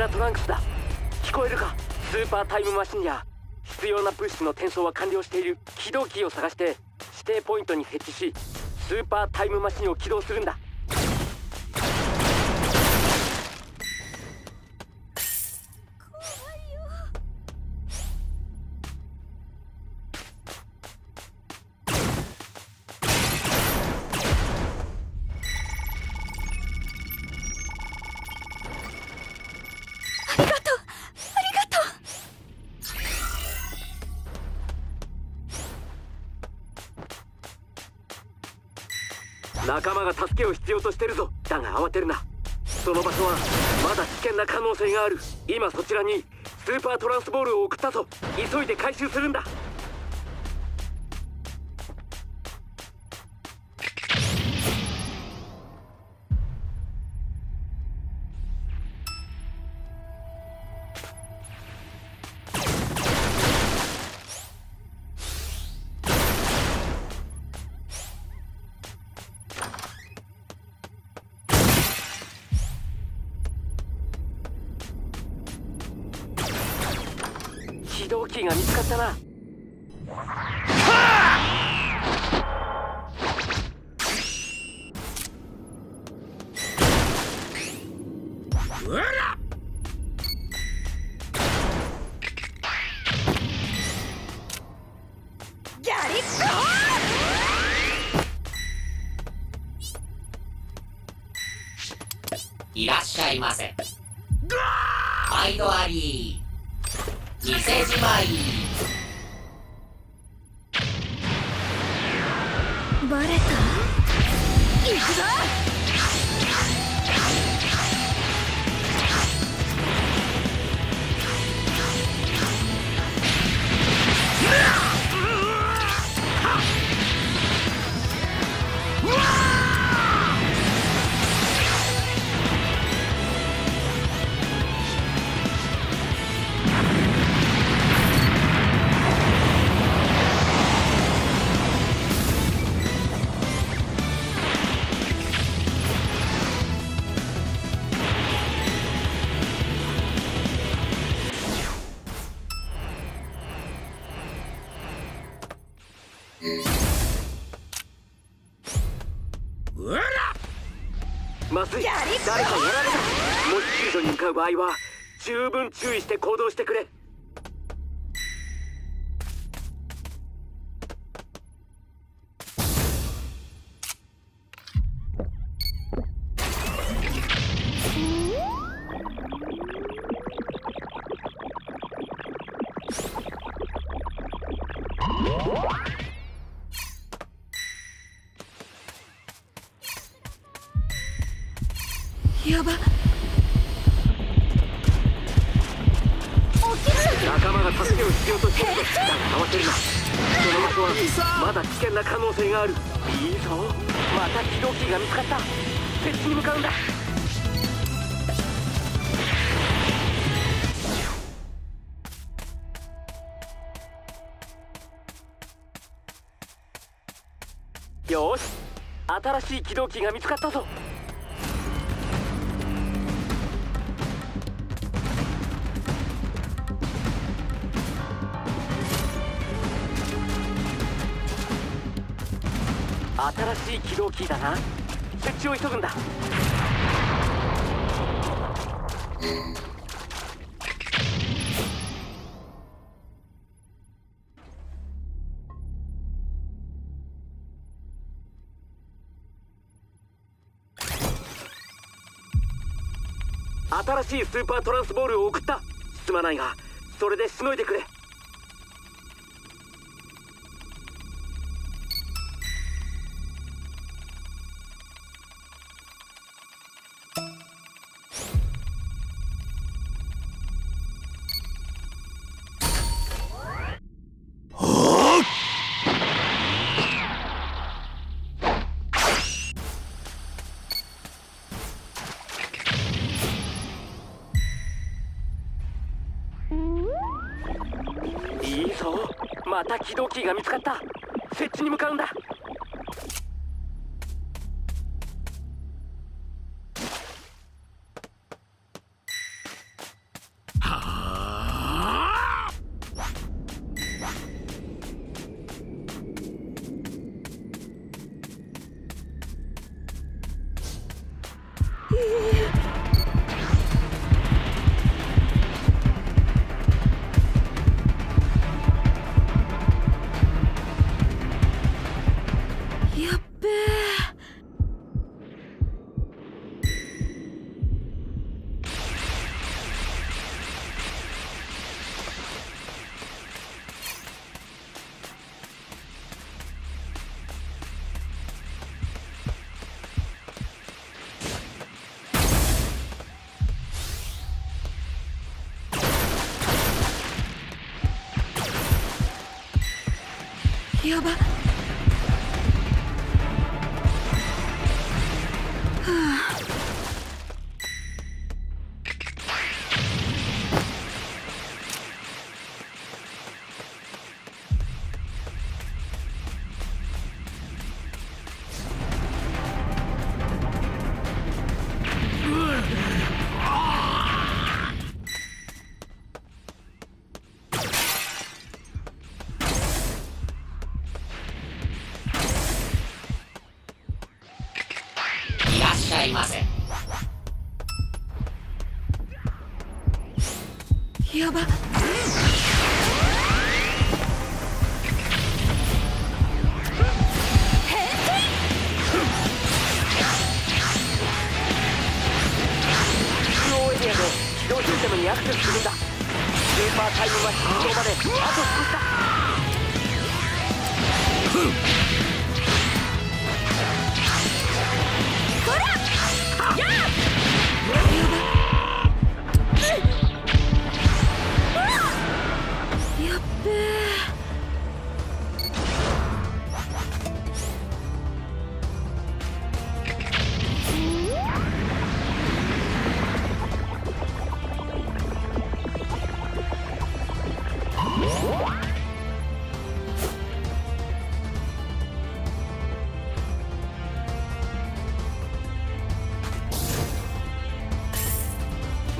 ラトランクスだ。聞こえるか？スーパータイムマシンや必要な物資の転送は完了している。起動キーを探して指定ポイントに設置しスーパータイムマシンを起動するんだ。仲間が助けを必要としてるぞ。だが慌てるな。その場所はまだ危険な可能性がある。今そちらにスーパートランスボールを送ったぞ。急いで回収するんだ。動キーが見つかったな。うらギャリッいらっしゃいませ毎度あり16 de maio. まずい。誰かやられた。もし救助に向かう場合は十分注意して行動してくれやば。仲間が助けを必要としている。だが慌てるなその場所はまだ危険な可能性がある。いいぞ。また起動キーが見つかった。設置に向かうんだ。よし。新しい起動キーが見つかったぞ。新しい起動キーだな。設置を急ぐんだ。新しいスーパートランスボールを送った。すまないがそれでしのいでくれ。そう。また起動キーが見つかった。設置に向かうんだ。やばいません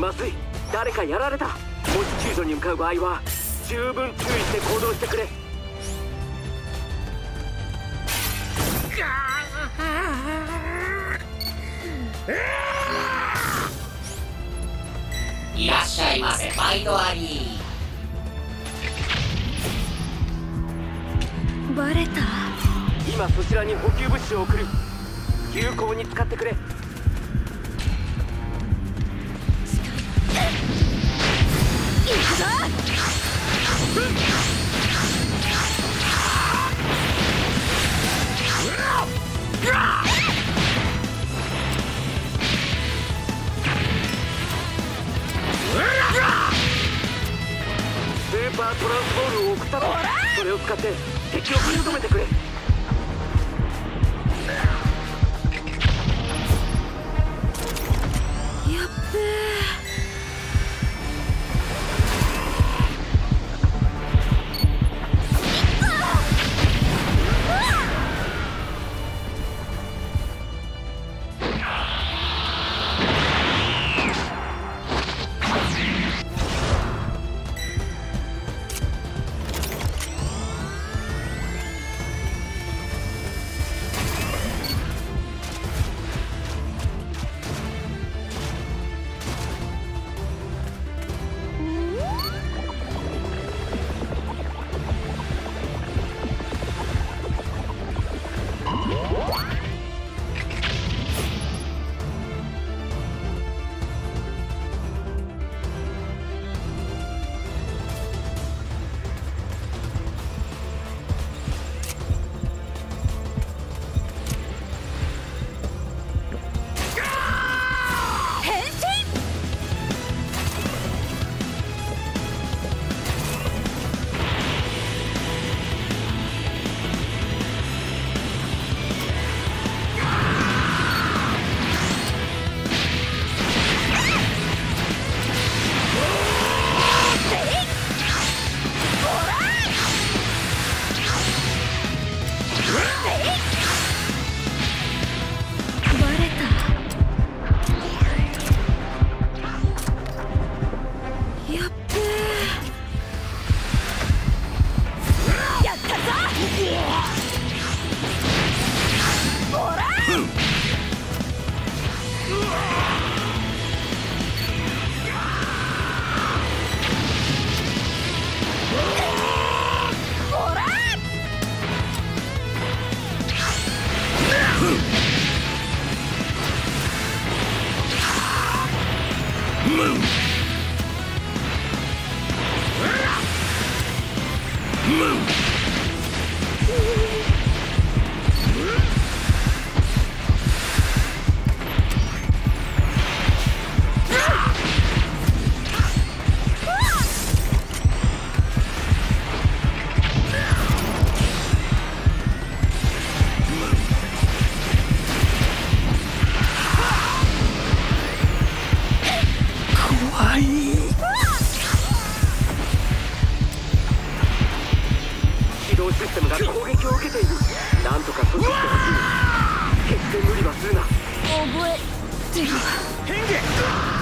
まずい。誰かやられた。もし救助に向かう場合は十分注意して行動してくれ。いらっしゃいませ毎度ありバレた。今そちらに補給物資を送る。有効に使ってくれーパートランスボールを送ったぞそれを使って敵を食い止めてくれ。move! 変化